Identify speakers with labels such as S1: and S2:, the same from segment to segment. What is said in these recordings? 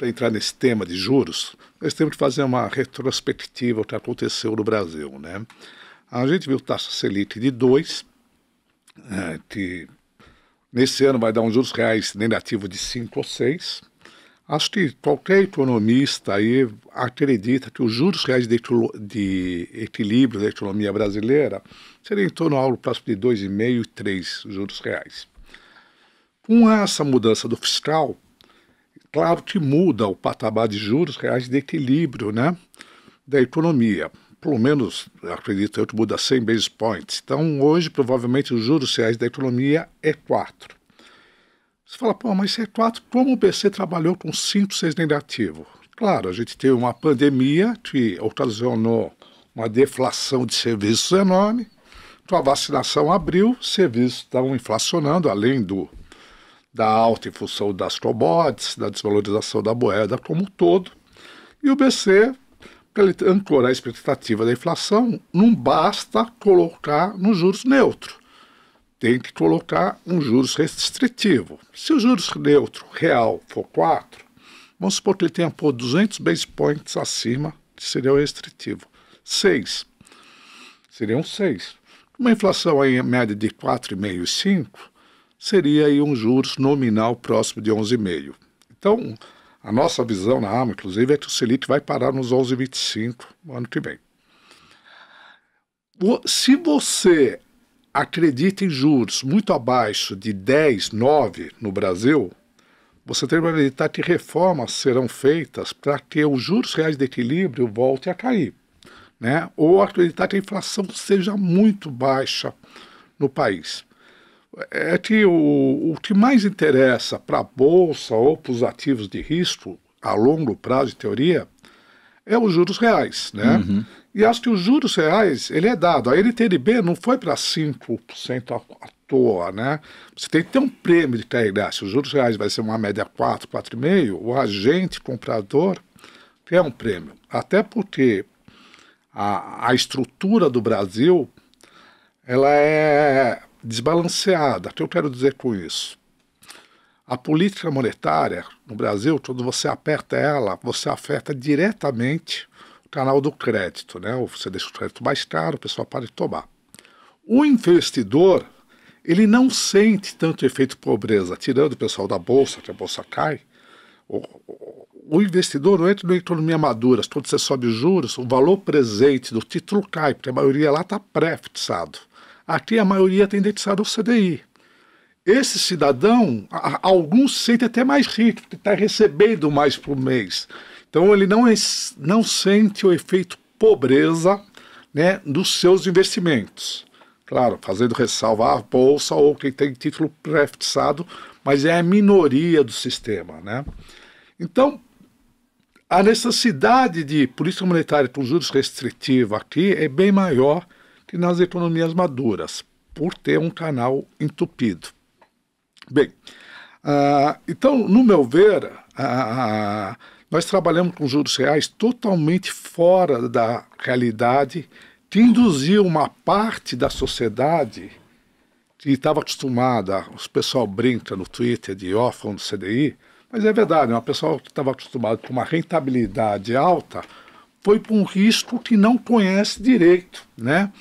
S1: para entrar nesse tema de juros, nós temos que fazer uma retrospectiva do que aconteceu no Brasil. Né? A gente viu taxa Selic de 2, é, que nesse ano vai dar uns juros reais negativos de 5 ou 6. Acho que qualquer economista aí acredita que os juros reais de, de equilíbrio da economia brasileira seriam em torno algo próximo de 2,5 e 3 juros reais. Com essa mudança do fiscal, claro que muda o patamar de juros reais de equilíbrio né, da economia. Pelo menos, acredito eu, que muda 100 basis points. Então, hoje, provavelmente, os juros reais da economia é 4. Você fala, pô, mas é 4, como o BC trabalhou com 5, 6 negativo? Claro, a gente teve uma pandemia que ocasionou uma deflação de serviços enorme. Então, a vacinação abriu, serviços estavam inflacionando, além do da alta em função das commodities, da desvalorização da moeda como um todo. E o BC, para ele ancorar a expectativa da inflação, não basta colocar nos juros neutro. Tem que colocar um juros restritivo. Se o juros neutro real for 4, vamos supor que ele tenha por 200 base points acima, que seria o restritivo. 6. Seriam 6. Uma inflação em média de 4,5 e 5, seria aí um juros nominal próximo de 11,5. Então, a nossa visão na AMA, inclusive, é que o Selic vai parar nos 11,25 no ano que vem. Se você acredita em juros muito abaixo de 10, 9 no Brasil, você tem que acreditar que reformas serão feitas para que os juros reais de equilíbrio voltem a cair. Né? Ou acreditar que a inflação seja muito baixa no país é que o, o que mais interessa para a Bolsa ou para os ativos de risco a longo prazo, de teoria, é os juros reais, né? Uhum. E acho que os juros reais, ele é dado. A NTNB não foi para 5% à toa, né? Você tem que ter um prêmio de carregar. Se os juros reais vai ser uma média 4, 4,5, o agente comprador quer um prêmio. Até porque a, a estrutura do Brasil, ela é desbalanceada. O que eu quero dizer com isso? A política monetária no Brasil, quando você aperta ela, você afeta diretamente o canal do crédito. Né? Você deixa o crédito mais caro, o pessoal para de tomar. O investidor, ele não sente tanto efeito pobreza, tirando o pessoal da bolsa, que a bolsa cai. O, o investidor não entra na economia madura. Quando você sobe os juros, o valor presente do título cai, porque a maioria lá está pré-fixado. Aqui a maioria tem indexado ao CDI. Esse cidadão, alguns se sente até mais rico, porque está recebendo mais por mês. Então ele não, não sente o efeito pobreza né, dos seus investimentos. Claro, fazendo ressalva a bolsa ou quem tem título pré-fixado, mas é a minoria do sistema. Né? Então, a necessidade de política monetária com juros restritivos aqui é bem maior que nas economias maduras, por ter um canal entupido. Bem, uh, então, no meu ver, uh, nós trabalhamos com juros reais totalmente fora da realidade que induziu uma parte da sociedade que estava acostumada, os pessoal brinca no Twitter de órfão do CDI, mas é verdade, uma pessoa que estava acostumada com uma rentabilidade alta foi para um risco que não conhece direito, né?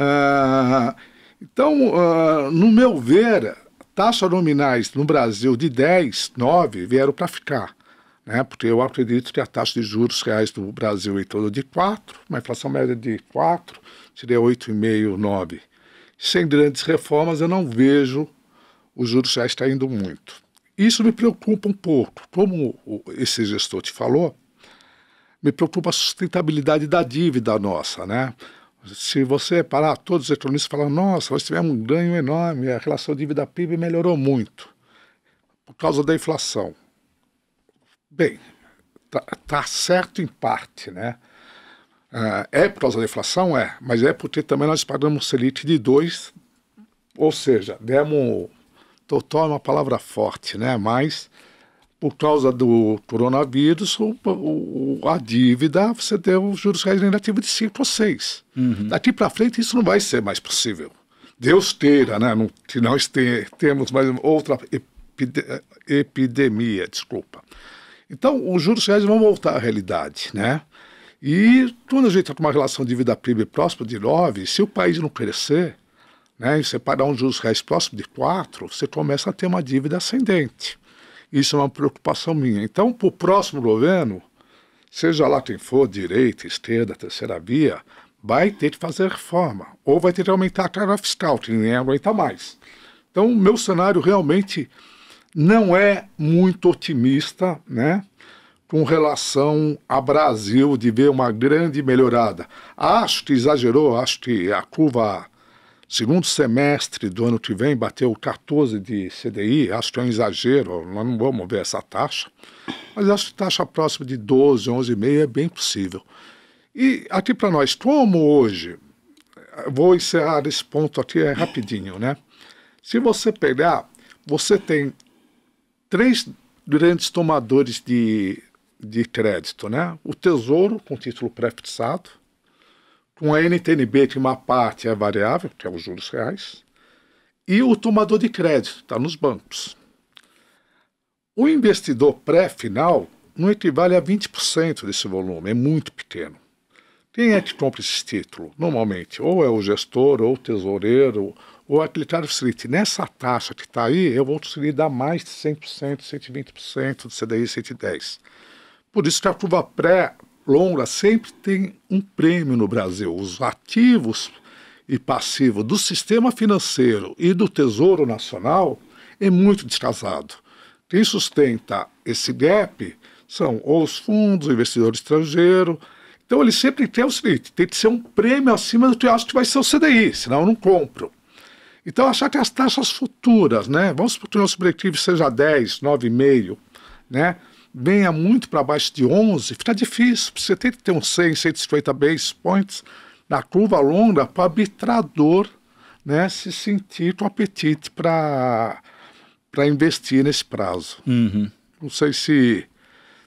S1: Ah, então, uh, no meu ver, taxas nominais no Brasil de 10, 9 vieram para ficar. Né? Porque eu acredito que a taxa de juros reais do Brasil é em torno de 4, uma inflação média de 4, seria 8,5, 9. Sem grandes reformas, eu não vejo os juros reais caindo muito. Isso me preocupa um pouco. Como esse gestor te falou, me preocupa a sustentabilidade da dívida nossa, né? Se você parar, todos os economistas falam, nossa, nós tivemos um ganho enorme, a relação dívida-PIB melhorou muito por causa da inflação. Bem, tá, tá certo em parte, né? Uh, é por causa da inflação? É, mas é porque também nós pagamos Selic de 2, ou seja, demos, total é uma palavra forte, né? Mas por causa do coronavírus, o, o, a dívida, você deu juros reais negativos de 5 ou 6. Uhum. Daqui para frente isso não vai ser mais possível. Deus queira, né? Não, que nós te, temos mais outra epide, epidemia, desculpa. Então, os juros reais vão voltar à realidade, né? E quando a gente está com uma relação de vida PIB próxima de 9, se o país não crescer, né, e você pagar um juros reais próximo de 4, você começa a ter uma dívida ascendente. Isso é uma preocupação minha. Então, para o próximo governo, seja lá quem for, direita, esquerda, terceira via, vai ter que fazer reforma. Ou vai ter que aumentar a carga fiscal, que ninguém aguenta mais. Então, o meu cenário realmente não é muito otimista, né? Com relação ao Brasil, de ver uma grande melhorada. Acho que exagerou, acho que a curva segundo semestre do ano que vem bateu 14 de CDI, acho que é um exagero, nós não vamos ver essa taxa, mas acho que taxa próxima de 12, 11,5 é bem possível. E aqui para nós, como hoje, vou encerrar esse ponto aqui é rapidinho, né? Se você pegar, você tem três grandes tomadores de, de crédito, né? O Tesouro, com título pré-fixado, com a NTNB, que uma parte é variável, que é os juros reais, e o tomador de crédito, está nos bancos. O investidor pré-final não equivale a 20% desse volume, é muito pequeno. Quem é que compra esse título? Normalmente, ou é o gestor, ou o tesoureiro, ou aquele cara seguinte, nessa taxa que está aí, eu vou conseguir dar mais de 100%, 120% do CDI 110. Por isso que a curva pré longa sempre tem um prêmio no Brasil. Os ativos e passivos do sistema financeiro e do Tesouro Nacional é muito descasado. Quem sustenta esse gap são os fundos, o investidor estrangeiro. Então ele sempre tem o seguinte, tem que ser um prêmio acima do que eu acho que vai ser o CDI, senão eu não compro. Então, achar que as taxas futuras, né? Vamos supor que o nosso break seja 10, 9,5, né? Venha muito para baixo de 11, fica difícil. Você tem que ter uns 100, 150 base points na curva longa para o arbitrador né, se sentir com apetite para investir nesse prazo.
S2: Uhum.
S1: Não sei se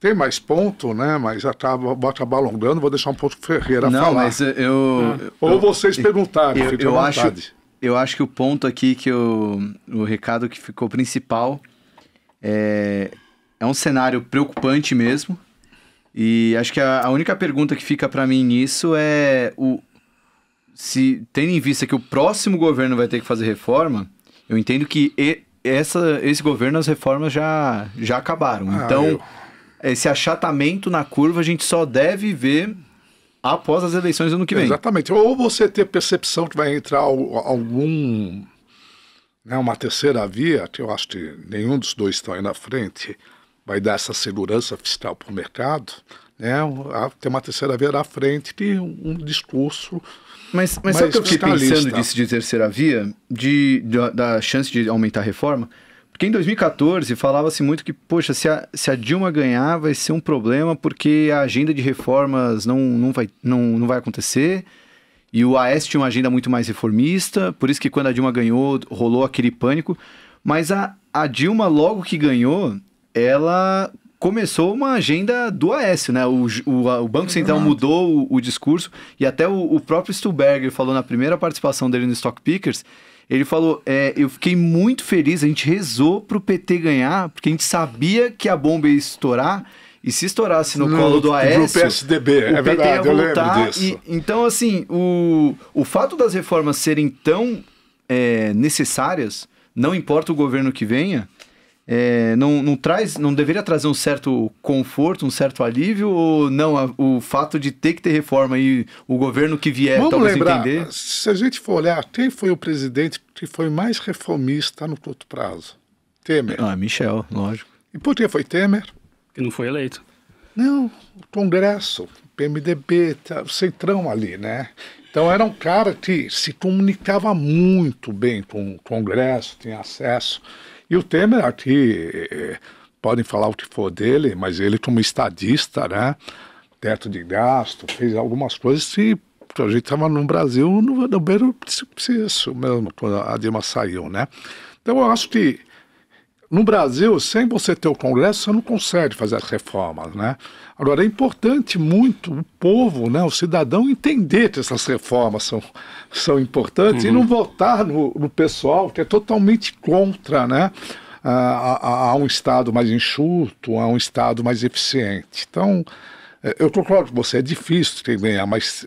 S1: tem mais ponto, né? Mas acaba, vou acabar alongando, vou deixar um pouco Ferreira
S2: Não,
S1: falar.
S2: mas eu,
S1: eu Ou vocês perguntarem,
S2: eu, eu acho, eu acho que o ponto aqui que eu, o recado que ficou principal é, é um cenário preocupante mesmo. E acho que a, a única pergunta que fica para mim nisso é o se tendo em vista que o próximo governo vai ter que fazer reforma, eu entendo que e, essa, esse governo as reformas já, já acabaram. Ah, então, eu... esse achatamento na curva a gente só deve ver após as eleições do ano que vem.
S1: Exatamente. Ou você ter percepção que vai entrar algum. Né, uma terceira via, que eu acho que nenhum dos dois estão aí na frente, vai dar essa segurança fiscal para o mercado. Né, tem uma terceira via na frente que um discurso.
S2: Mas, mas sabe o que eu fiquei pensando disso de terceira via? De, de, da chance de aumentar a reforma? Porque em 2014 falava-se muito que, poxa, se a, se a Dilma ganhar vai ser um problema porque a agenda de reformas não, não, vai, não, não vai acontecer. E o AS tinha uma agenda muito mais reformista, por isso que quando a Dilma ganhou, rolou aquele pânico. Mas a, a Dilma, logo que ganhou, ela começou uma agenda do Aécio, né? O, o, o Banco Central mudou o, o, discurso e até o, o próprio Stuberger falou na primeira participação dele no Stock Pickers ele falou: é, eu fiquei muito feliz, a gente rezou pro PT ganhar, porque a gente sabia que a bomba ia estourar. E se estourasse no, no colo do Aécio,
S1: o PSDB,
S2: o
S1: é PT verdade,
S2: ia voltar. E, então, assim, o, o fato das reformas serem tão é, necessárias, não importa o governo que venha, é, não, não, traz, não deveria trazer um certo conforto, um certo alívio ou não? A, o fato de ter que ter reforma e o governo que vier
S1: Vamos
S2: talvez
S1: lembrar,
S2: entender?
S1: Se a gente for olhar, quem foi o presidente que foi mais reformista no curto prazo? Temer.
S2: Ah, Michel, lógico.
S1: E por que foi Temer?
S3: Que não foi eleito.
S1: Não, o Congresso, o PMDB, tá, o Centrão ali, né? Então era um cara que se comunicava muito bem com o Congresso, tinha acesso. E o Temer aqui, eh, podem falar o que for dele, mas ele como estadista, né? Teto de gasto, fez algumas coisas que a gente estava no Brasil no, no beiro isso mesmo, quando a Dilma saiu, né? Então eu acho que no Brasil, sem você ter o Congresso, você não consegue fazer as reformas, né? Agora, é importante muito o povo, né, o cidadão, entender que essas reformas são, são importantes uhum. e não votar no, no pessoal que é totalmente contra, né? a, a, a, um Estado mais enxuto, a um Estado mais eficiente. Então, é, eu concordo com você, é difícil ter ganhar, mas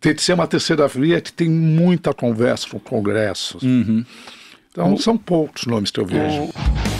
S1: tem de ser uma terceira via que tem muita conversa com congressos. Uhum. Então, o... são poucos nomes que eu vejo. O...